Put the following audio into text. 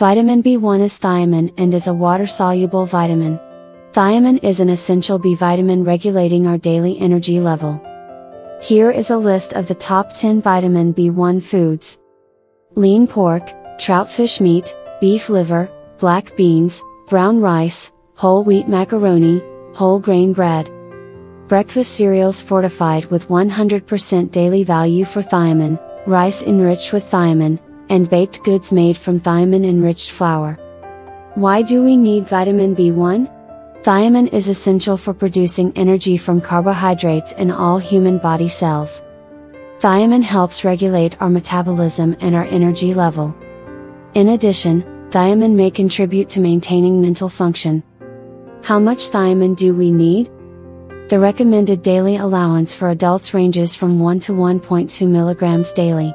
Vitamin B1 is thiamine and is a water-soluble vitamin. Thiamine is an essential B vitamin regulating our daily energy level. Here is a list of the top 10 vitamin B1 foods. Lean pork, trout fish meat, beef liver, black beans, brown rice, whole wheat macaroni, whole grain bread. Breakfast cereals fortified with 100% daily value for thiamine, rice enriched with thiamine, and baked goods made from thiamine enriched flour. Why do we need vitamin B1? Thiamine is essential for producing energy from carbohydrates in all human body cells. Thiamine helps regulate our metabolism and our energy level. In addition, thiamine may contribute to maintaining mental function. How much thiamine do we need? The recommended daily allowance for adults ranges from 1 to 1.2 milligrams daily.